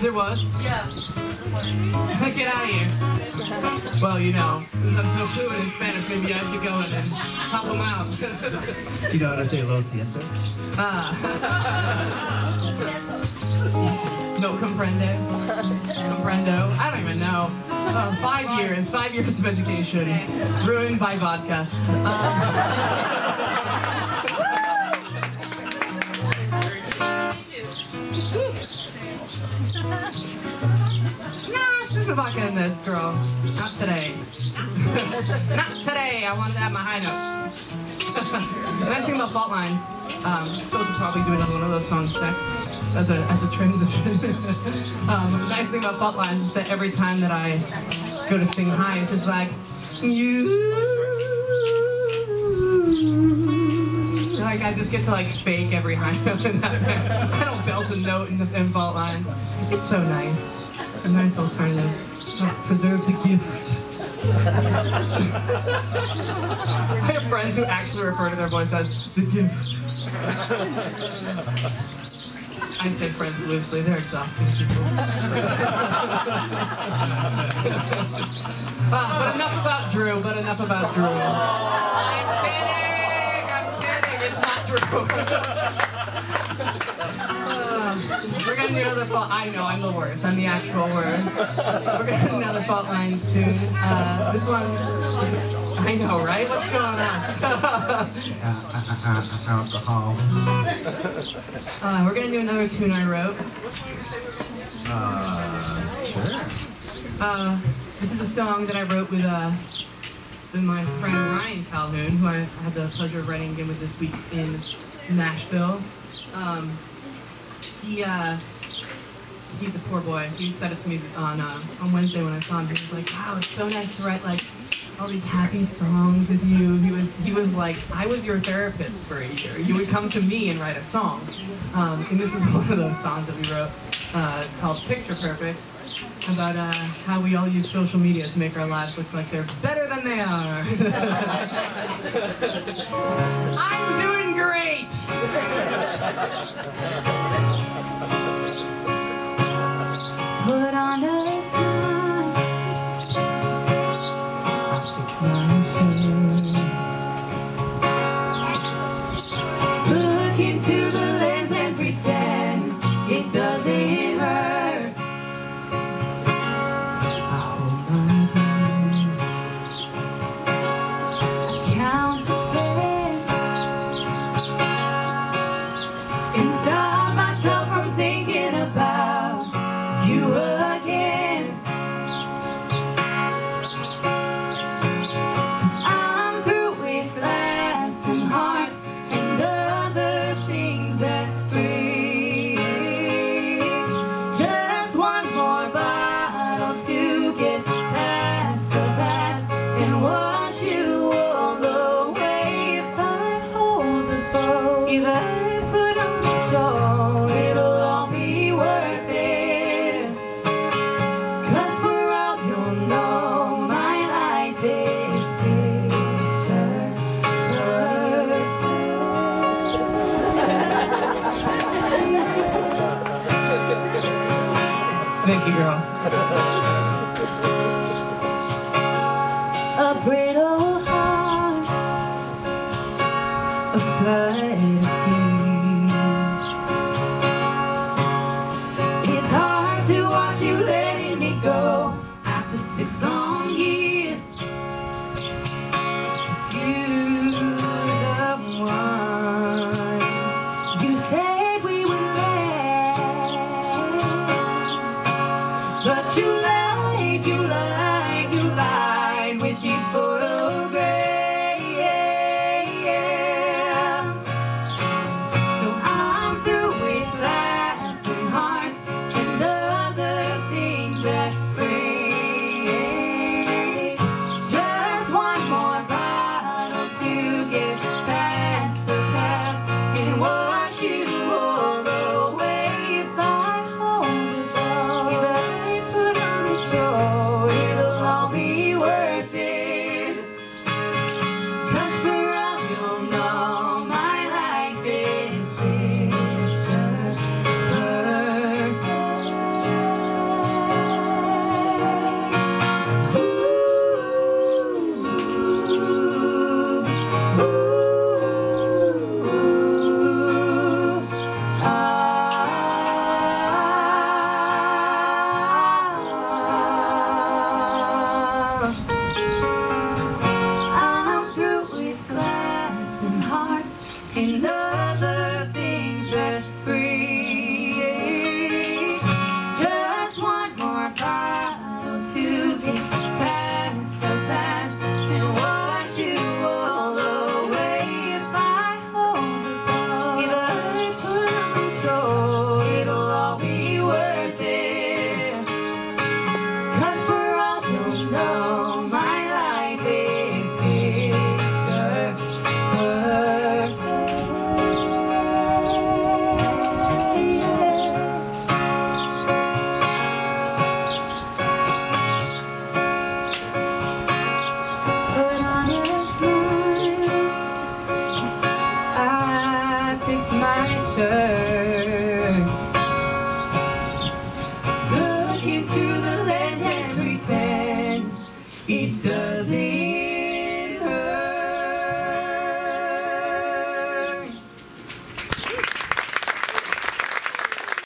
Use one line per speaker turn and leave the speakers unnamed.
There was?
Yeah.
Get out of here. Well, you know, since I'm so fluent in Spanish, maybe I should go in and help them out.
You know how to say lo siento?
ah. no comprende. Comprendo. I don't even know. Uh, five years, five years of education, ruined by vodka. Nah, this, girl. Not today. Not today. I wanted to have my high notes. the nice thing about fault lines, um, still should probably do another one of those songs next as a, as a transition. um, the nice thing about fault lines is that every time that I go to sing high, it's just like, you. Like I just get to like fake every high note in that. I don't belt a note in the in fault lines. It's so nice. A nice alternative. Helps preserve the gift. I have friends who actually refer to their voice as the gift. I say friends loosely, they're exhausting people. Ah, but enough about Drew, but enough about Drew. I'm kidding, I'm kidding, it's not Drew. Ah, we're gonna do another fault. I know, I'm the worst. I'm the actual worst. We're gonna do another fault line tune. Uh, this one, I know, right? What's going on?
alcohol.
Uh, we're gonna do another tune I wrote.
Uh, sure.
Uh, this is a song that I wrote with uh, with my friend Ryan Calhoun, who I had the pleasure of writing again with this week in Nashville. Um, he, uh, he, the poor boy, he said it to me on uh, on Wednesday when I saw him. He was like, "Wow, it's so nice to write like all these happy songs with you." He was he was like, "I was your therapist for a year. You would come to me and write a song." Um, and this is one of those songs that we wrote uh, called "Picture Perfect." about uh, how we all use social media to make our lives look like they're better than they are. I'm doing great!
Thank you. You,
girl.
A brittle heart, a. It's hard to watch you letting me go after six long you love, need you love. It doesn't